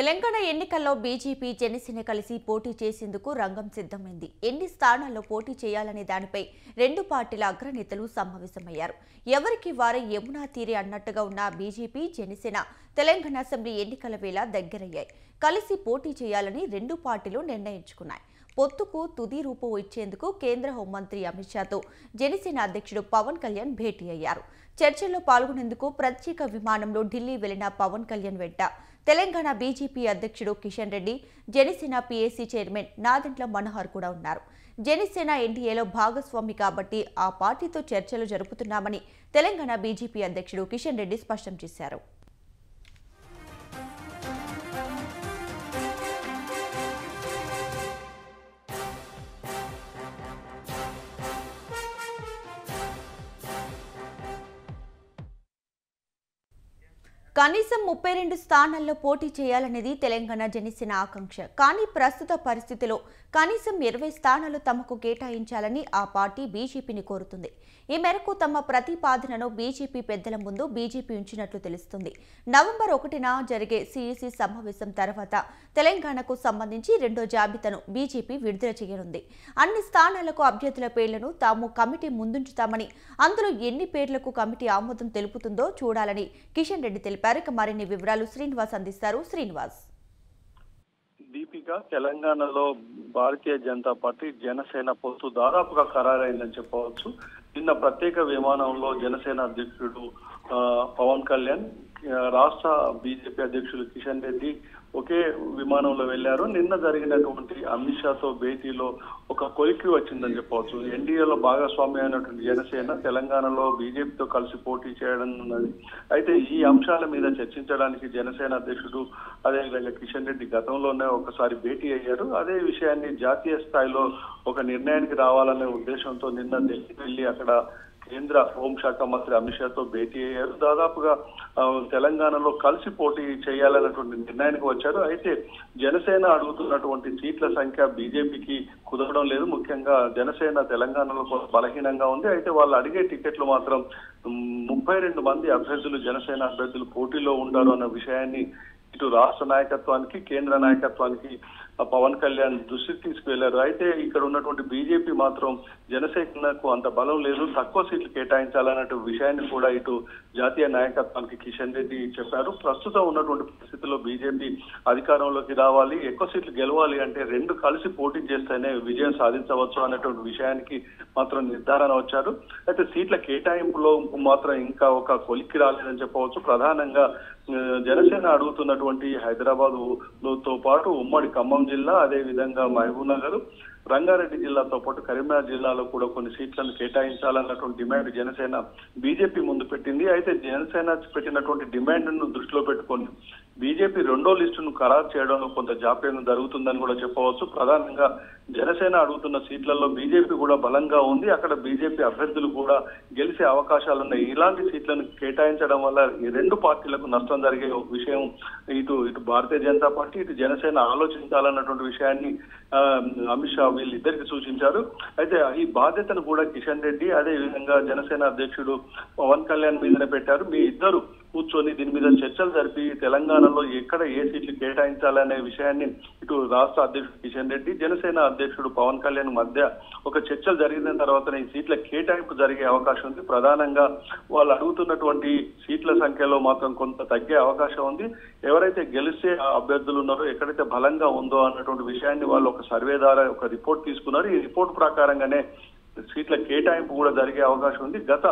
తెలంగాణ ఎన్నికల్లో బీజేపీ జనసేన కలిసి పోటీ చేసేందుకు రంగం సిద్ధమైంది. ఎన్ని స్థానాల్లో పోటీ చేయాలనే దానిపై రెండు పార్టీల అగ్రనేతలు సమావేశమయ్యారు. ఎవరికి వారే యమునా తీరే అన్నట్టుగా ఉన్న బీజేపీ జనసేన తెలంగాణ అసెంబ్లీ ఎన్నికల వేళ దగ్గరయ్యాయి. కలిసి పోటీ చేయాలని రెండు పార్టీలు నిర్ణయించుకున్నాయి. పొత్తుకు తుది రూపం ఇచ్చేందుకు కేంద్ర హోంమంత్రి అమిత్ షాతో జనసేన అధ్యక్షుడు పవన్ కళ్యాణ్ భేటీ అయ్యారు. చర్చల్లో పాల్గొనేందుకు ప్రత్యేక విమానంలో ఢిల్లీ వెళ్ళిన పవన్ కళ్యాణ్ వెంట తెలంగాణ బీజేపీ అధ్యక్షుడు కిషన్ రెడ్డి జనసేన పీఏసీ చైర్మన్ నాదెంట్ల మనోహర్ కూడా ఉన్నారు. జనసేన ఎన్డీఏలో భాగస్వామి కాబట్టి ఆ పార్టీతో చర్చలు జరుపుతున్నామని తెలంగాణ బీజేపీ అధ్యక్షుడు కిషన్ రెడ్డి స్పష్టం చేశారు. కనీసం ముప్పై రెండు స్థానాల్లో పోటీ చేయాలనేది తెలంగాణ జనసేన ఆకాంక్ష. కానీ ప్రస్తుత పరిస్థితిలో కనీసం ఇరవై స్థానాలు తమకు కేటాయించాలని ఆ పార్టీ బీజేపీని కోరుతుంది. ఈ మేరకు తమ ప్రతిపాదనను బీజేపీ పెద్దల ముందు బీజేపీ ఉంచినట్లు తెలుస్తుంది. నవంబర్ ఒకటిన జరిగే సీఈసీ సమావేశం తర్వాత తెలంగాణకు సంబంధించి రెండో జాబితాను బీజేపీ విడుదల చేయనుంది. అన్ని స్థానాలకు అభ్యర్థుల పేర్లను తాము కమిటీ ముందుంచుతామని అందులో ఎన్ని పేర్లకు కమిటీ ఆమోదం తెలుపుతుందో చూడాలని కిషన్ రెడ్డి తెలిపారు. ఇక మరిన్ని వివరాలు శ్రీనివాస్ అందిస్తారు. శ్రీనివాస్. దీపిక తెలంగాణలో భారతీయ జనతా పార్టీ జనసేన పొత్తు దాదాపుగా ఖరారైందని చెప్పవచ్చు. నిన్న ప్రత్యేక విమానంలో జనసేన అధ్యక్షుడు పవన్ కళ్యాణ్ రాష్ట్ర బీజేపీ అధ్యక్షులు కిషన్ రెడ్డి ఒకే విమానంలో వెళ్ళారు నిన్న జరిగినటువంటి అమిత్ షాతో భేటీలో ఒక కొలికి వచ్చిందని చెప్పవచ్చు. ఎన్డీఏలో భాగస్వామి అయినటువంటి జనసేన తెలంగాణలో బీజేపీతో కలిసి పోటీ చేయడం ఉన్నది. అయితే ఈ అంశాల మీద చర్చించడానికి జనసేన అధ్యక్షుడు అదేవిధంగా కిషన్ రెడ్డి గతంలోనే ఒకసారి భేటీ అయ్యారు. అదే విషయాన్ని జాతీయ స్థాయిలో ఒక నిర్ణయానికి రావాలనే ఉద్దేశంతో నిన్న ఢిల్లీ వెళ్ళి అక్కడ కేంద్ర హోంశాఖ మంత్రి అమిత్ షాతో భేటీ అయ్యారు. దాదాపుగా తెలంగాణలో కలిసి పోటీ చేయాలన్నటువంటి నిర్ణయానికి వచ్చారు. అయితే జనసేన అడుగుతున్నటువంటి సీట్ల సంఖ్య బీజేపీకి కుదరడం లేదు. ముఖ్యంగా జనసేన తెలంగాణలో బలహీనంగా ఉంది. అయితే వాళ్ళు అడిగే టికెట్లు మాత్రం ముప్పై రెండు మంది అభ్యర్థులు జనసేన అభ్యర్థులు పోటీలో ఉండారు అన్న విషయాన్ని ఇటు రాష్ట్ర నాయకత్వానికి కేంద్ర నాయకత్వానికి పవన్ కళ్యాణ్ దృష్టికి తీసుకువెళ్ళారు అయితే ఇక్కడ ఉన్నటువంటి బీజేపీ మాత్రం జనసేనకు అంత బలం లేదు తక్కువ సీట్లు కేటాయించాలన్నట్టు విషయాన్ని కూడా ఇటు జాతీయ నాయకత్వానికి కిషన్ రెడ్డి చెప్పారు. ప్రస్తుతం ఉన్నటువంటి పరిస్థితుల్లో బీజేపీ అధికారంలోకి రావాలి ఎక్కువ సీట్లు గెలవాలి అంటే రెండు కలిసి పోటీ చేస్తేనే విజయం సాధించవచ్చు అన్నటువంటి విషయానికి మాత్రం నిర్ధారణ వచ్చారు. అయితే సీట్ల కేటాయింపులో మాత్రం ఇంకా ఒక కొలిక్కి రాలేదని చెప్పవచ్చు. ప్రధానంగా జనసేన అడుగుతున్నటువంటి హైదరాబాద్తో పాటు ఉమ్మడి ఖమ్మం జిల్లా అదే విధంగా మహబూబ్ నగర్ రంగారెడ్డి జిల్లాతో పాటు కరీంనగర్ జిల్లాలో కూడా కొన్ని సీట్లను కేటాయించాలన్నటువంటి డిమాండ్ జనసేన బీజేపీ ముందు పెట్టింది. అయితే జనసేన పెట్టినటువంటి డిమాండ్ను దృష్టిలో పెట్టుకొని బీజేపీ రెండో లిస్టును ఖరారు చేయడంలో కొంత జాప్యం జరుగుతుందని కూడా చెప్పవచ్చు. ప్రధానంగా జనసేన అడుగుతున్న సీట్లలో బీజేపీ కూడా బలంగా ఉంది. అక్కడ బీజేపీ అభ్యర్థులు కూడా గెలిచే అవకాశాలు ఉన్నాయి. ఇలాంటి సీట్లను కేటాయించడం వల్ల ఈ రెండు పార్టీలకు నష్టం జరిగే విషయం ఇటు ఇటు భారతీయ జనతా పార్టీ ఇటు జనసేన ఆలోచించాలన్నటువంటి విషయాన్ని ఆ, అమిత్ షా వీళ్ళిద్దరికి సూచించారు. అయితే ఈ బాధ్యతను కూడా కిషన్ రెడ్డి అదే విధంగా జనసేన అధ్యక్షుడు పవన్ కళ్యాణ్ మీదనే పెట్టారు. మీ ఇద్దరు కూర్చొని దీని మీద చర్చలు జరిపి తెలంగాణలో ఎక్కడ ఏ సీట్లు కేటాయించాలనే విషయాన్ని ఇటు రాష్ట్ర అధ్యక్షుడు కిషన్ రెడ్డి జనసేన అధ్యక్షుడు పవన్ కళ్యాణ్ మధ్య ఒక చర్చలు జరిగిన తర్వాత ఈ సీట్ల కేటాయింపు జరిగే అవకాశం ఉంది. ప్రధానంగా వాళ్ళు అడుగుతున్నటువంటి సీట్ల సంఖ్యలో మాత్రం కొంత తగ్గే అవకాశం ఉంది. ఎవరైతే గెలిస్తే అభ్యర్థులు ఉన్నారో ఎక్కడైతే బలంగా ఉందో అన్నటువంటి విషయాన్ని వాళ్ళు ఒక సర్వే ద్వారా ఒక రిపోర్ట్ తీసుకున్నారు. ఈ రిపోర్ట్ ప్రకారంగానే సీట్ల కేటాయింపు కూడా జరిగే అవకాశం ఉంది. గత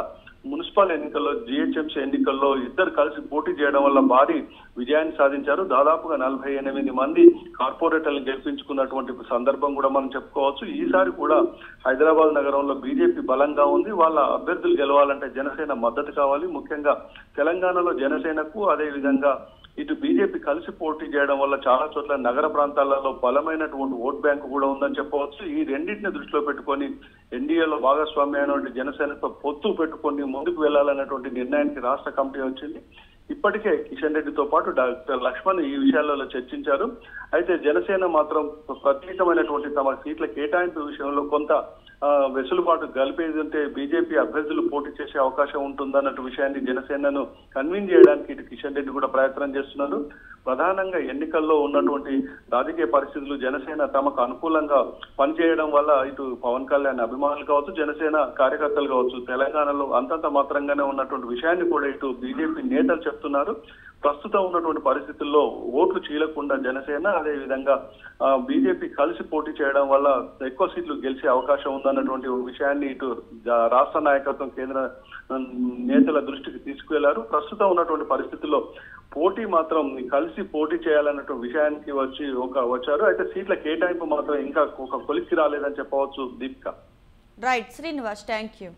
మున్సిపల్ ఎన్నికల్లో జిహెచ్ఎంసీ ఎన్నికల్లో ఇద్దరు కలిసి పోటీ చేయడం వల్ల భారీ విజయాన్ని సాధించారు. దాదాపుగా నలభై ఎనిమిది మంది కార్పొరేటర్లు గెలిపించుకున్నటువంటి సందర్భం కూడా మనం చెప్పుకోవచ్చు. ఈసారి కూడా హైదరాబాద్ నగరంలో బీజేపీ బలంగా ఉంది. వాళ్ళ అభ్యర్థులు గెలవాలంటే జనసేన మద్దతు కావాలి. ముఖ్యంగా తెలంగాణలో జనసేనకు అదేవిధంగా ఇటు బీజేపీ కలిసి పోటీ చేయడం వల్ల చాలా చోట్ల నగర ప్రాంతాలలో బలమైనటువంటి ఓట్ బ్యాంకు కూడా ఉందని చెప్పవచ్చు. ఈ రెండింటిని దృష్టిలో పెట్టుకొని ఎన్డీఏలో భాగస్వామ్య అయినటువంటి జనసేనతో పొత్తు పెట్టుకొని ముందుకు వెళ్ళాలన్నటువంటి నిర్ణయానికి రాష్ట్ర కమిటీ వచ్చింది. ఇప్పటికే కిషన్ రెడ్డితో పాటు డాక్టర్ లక్ష్మణ్ ఈ విషయాలలో చర్చించారు. అయితే జనసేన మాత్రం ప్రత్యేకమైనటువంటి తమ సీట్ల కేటాయింపు విషయంలో కొంత వెసులుబాటు గల్పేదంటే ఉంటే బీజేపీ అభ్యర్థులు పోటీ చేసే అవకాశం ఉంటుందన్నట్టు విషయాన్ని జనసేనను కన్విన్స్ చేయడానికి ఇటు కిషన్ రెడ్డి కూడా ప్రయత్నం చేస్తున్నారు. ప్రధానంగా ఎన్నికల్లో ఉన్నటువంటి రాజకీయ పరిస్థితులు జనసేన తమకు అనుకూలంగా పనిచేయడం వల్ల ఇటు పవన్ కళ్యాణ్ అభిమానులు కావచ్చు జనసేన కార్యకర్తలు కావచ్చు తెలంగాణలో అంతంత మాత్రంగానే ఉన్నటువంటి విషయాన్ని కూడా ఇటు బీజేపీ నేతలు చెప్తున్నారు. ప్రస్తుతం ఉన్నటువంటి పరిస్థితుల్లో ఓట్లు చీలకుండా జనసేన అదే విధంగా బీజేపీ కలిసి పోటీ చేయడం వల్ల ఎక్కువ సీట్లు గెలిచే అవకాశం ఉందన్నటువంటి విషయాన్ని ఇటు రాష్ట్ర నాయకత్వం కేంద్ర నేతల దృష్టికి తీసుకువెళ్ళారు. ప్రస్తుతం ఉన్నటువంటి పరిస్థితుల్లో పోటీ మాత్రం కలిసి పోటీ చేయాలన్నటువంటి విషయానికి వచ్చి ఒక వచ్చారు. అయితే సీట్ల కేటాయింపు మాత్రం ఇంకా ఒక కొలిక్కి రాలేదని చెప్పవచ్చు Deepika. Right Srinivas thank you